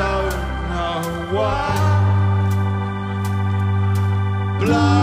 don't know why. Blood